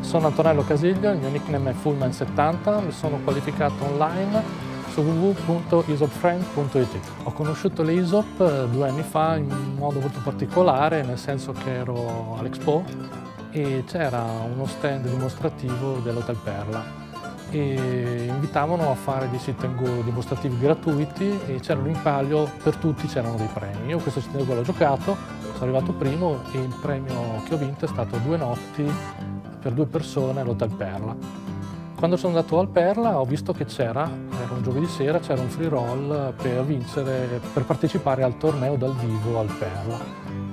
Sono Antonello Casiglio, il mio nickname è Fullman70, mi sono qualificato online su www.isopfriend.it. Ho conosciuto le ISOP eh, due anni fa in modo molto particolare, nel senso che ero all'Expo e c'era uno stand dimostrativo dell'Hotel Perla e invitavano a fare dei sit and go dimostrativi gratuiti e c'era un impalio, per tutti c'erano dei premi. Io questo sit and go l'ho giocato, sono arrivato primo e il premio che ho vinto è stato due notti per due persone all'Hotel Perla. Quando sono andato al Perla ho visto che c'era, era un giovedì sera, c'era un free roll per vincere, per partecipare al torneo dal vivo al Perla.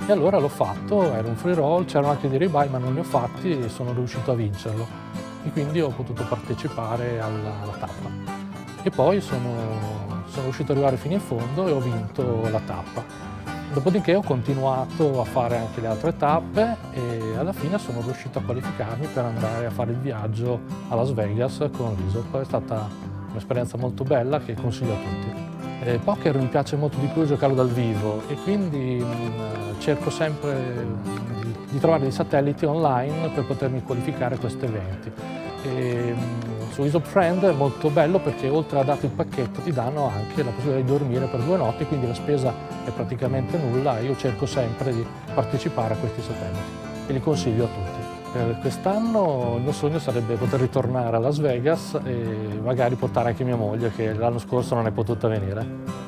E allora l'ho fatto, era un free roll, c'erano anche dei rebuy ma non li ho fatti e sono riuscito a vincerlo. E quindi ho potuto partecipare alla, alla tappa. E poi sono, sono riuscito ad arrivare fino in fondo e ho vinto la tappa. Dopodiché ho continuato a fare anche le altre tappe e alla fine sono riuscito a qualificarmi per andare a fare il viaggio a Las Vegas con l'ISOP. È stata un'esperienza molto bella che consiglio a tutti. Eh, poker mi piace molto di più giocarlo dal vivo e quindi mm, cerco sempre di, di, trovare dei satelliti online per potermi qualificare a questi eventi. E, su Isop Friend è molto bello perché oltre a darti il pacchetto ti danno anche la possibilità di dormire per due notti, quindi la spesa è praticamente nulla e io cerco sempre di partecipare a questi satelliti e li consiglio a tutti. Per quest'anno il mio sogno sarebbe poter ritornare a Las Vegas e magari portare anche mia moglie che l'anno scorso non è potuta venire.